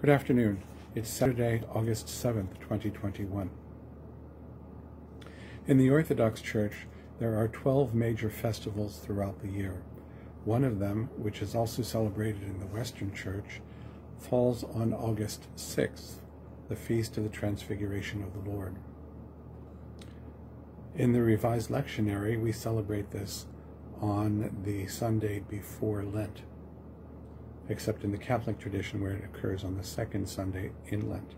Good afternoon. It's Saturday, August 7th, 2021. In the Orthodox Church, there are 12 major festivals throughout the year. One of them, which is also celebrated in the Western Church, falls on August 6th, the Feast of the Transfiguration of the Lord. In the Revised Lectionary, we celebrate this on the Sunday before Lent except in the Catholic tradition where it occurs on the second Sunday in Lent.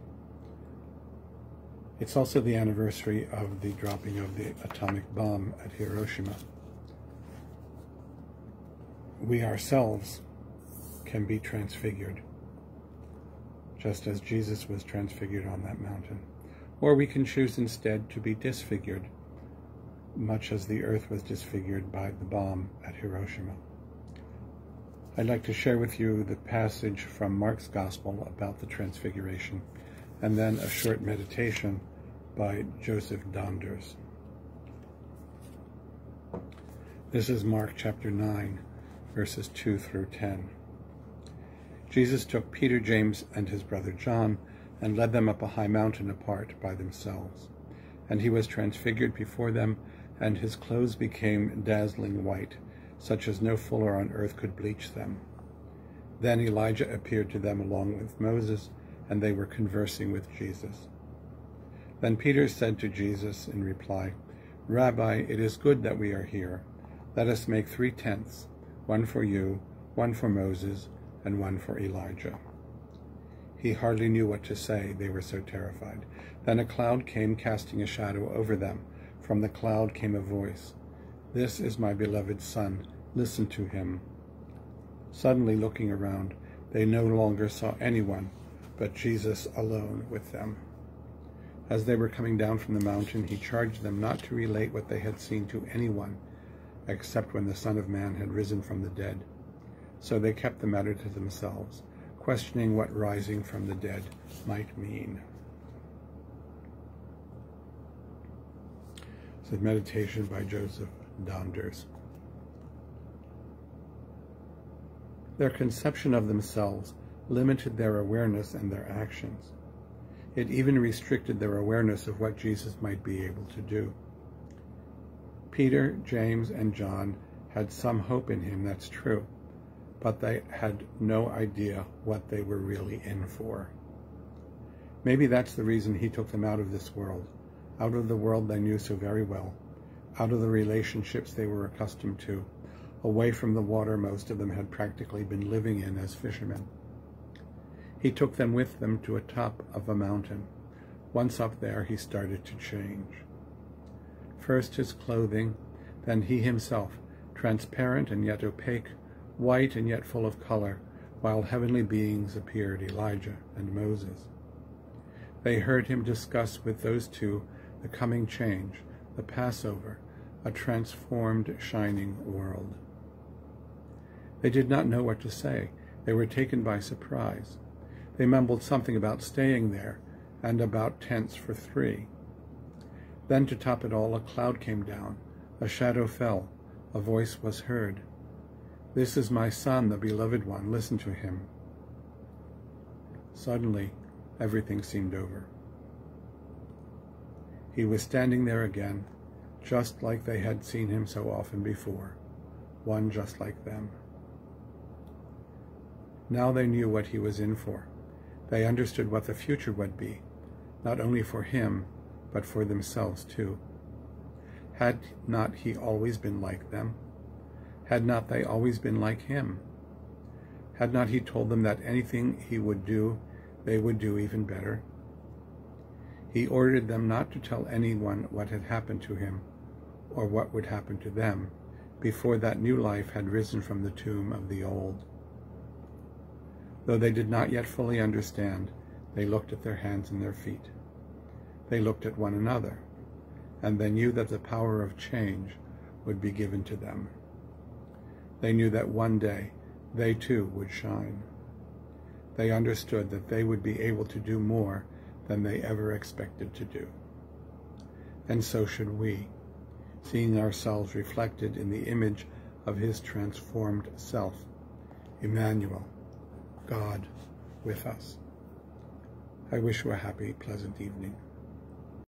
It's also the anniversary of the dropping of the atomic bomb at Hiroshima. We ourselves can be transfigured, just as Jesus was transfigured on that mountain. Or we can choose instead to be disfigured, much as the earth was disfigured by the bomb at Hiroshima. I'd like to share with you the passage from Mark's Gospel about the Transfiguration, and then a short meditation by Joseph Donders. This is Mark chapter 9, verses 2 through 10. Jesus took Peter, James, and his brother John, and led them up a high mountain apart by themselves. And he was transfigured before them, and his clothes became dazzling white such as no fuller on earth could bleach them. Then Elijah appeared to them along with Moses, and they were conversing with Jesus. Then Peter said to Jesus in reply, Rabbi, it is good that we are here. Let us make three tents, one for you, one for Moses, and one for Elijah. He hardly knew what to say, they were so terrified. Then a cloud came, casting a shadow over them. From the cloud came a voice this is my beloved Son. Listen to him. Suddenly looking around, they no longer saw anyone but Jesus alone with them. As they were coming down from the mountain, he charged them not to relate what they had seen to anyone, except when the Son of Man had risen from the dead. So they kept the matter to themselves, questioning what rising from the dead might mean. So meditation by Joseph Donders. Their conception of themselves limited their awareness and their actions. It even restricted their awareness of what Jesus might be able to do. Peter, James, and John had some hope in him, that's true, but they had no idea what they were really in for. Maybe that's the reason he took them out of this world, out of the world they knew so very well, out of the relationships they were accustomed to, away from the water most of them had practically been living in as fishermen. He took them with them to a top of a mountain. Once up there, he started to change. First his clothing, then he himself, transparent and yet opaque, white and yet full of color, while heavenly beings appeared, Elijah and Moses. They heard him discuss with those two the coming change, the Passover, a transformed, shining world. They did not know what to say. They were taken by surprise. They mumbled something about staying there and about tents for three. Then, to top it all, a cloud came down, a shadow fell, a voice was heard. This is my son, the beloved one. Listen to him. Suddenly, everything seemed over. He was standing there again, just like they had seen him so often before, one just like them. Now they knew what he was in for. They understood what the future would be, not only for him, but for themselves too. Had not he always been like them? Had not they always been like him? Had not he told them that anything he would do, they would do even better? He ordered them not to tell anyone what had happened to him or what would happen to them before that new life had risen from the tomb of the old. Though they did not yet fully understand, they looked at their hands and their feet. They looked at one another, and they knew that the power of change would be given to them. They knew that one day they too would shine. They understood that they would be able to do more than they ever expected to do. And so should we, seeing ourselves reflected in the image of his transformed self, Emmanuel, God with us. I wish you a happy, pleasant evening.